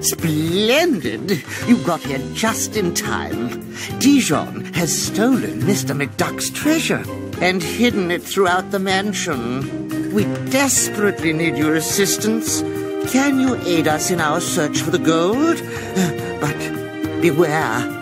Splendid! You got here just in time. Dijon has stolen Mr. McDuck's treasure and hidden it throughout the mansion. We desperately need your assistance. Can you aid us in our search for the gold? Uh, but beware.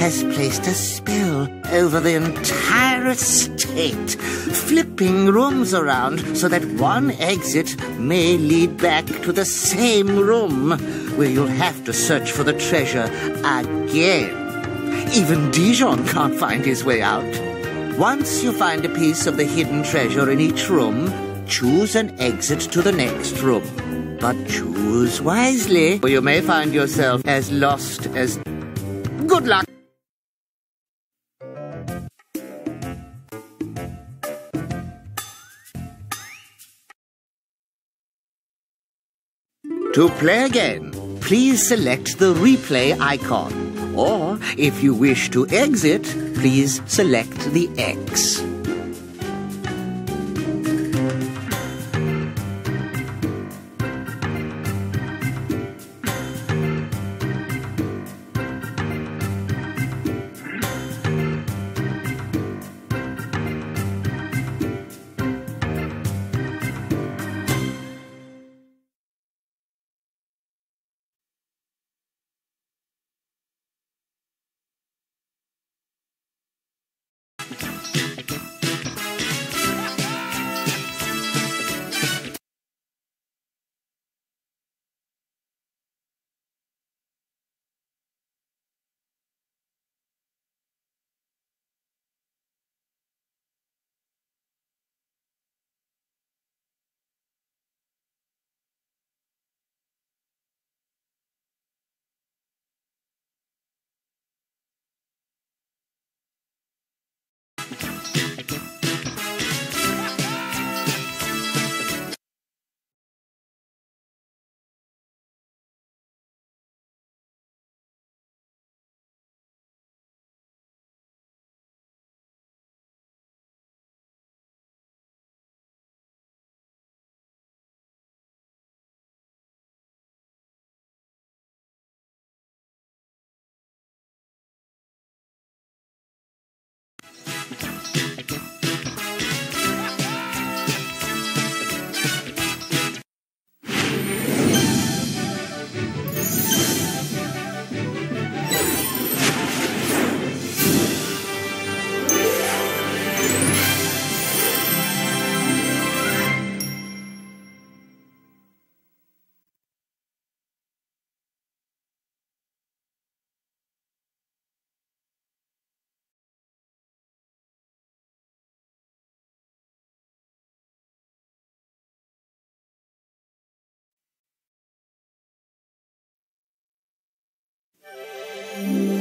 Has placed a spell over the entire estate, flipping rooms around so that one exit may lead back to the same room, where you'll have to search for the treasure again. Even Dijon can't find his way out. Once you find a piece of the hidden treasure in each room, choose an exit to the next room. But choose wisely, or you may find yourself as lost as. Good luck! To play again, please select the replay icon. Or, if you wish to exit, please select the X. Bye.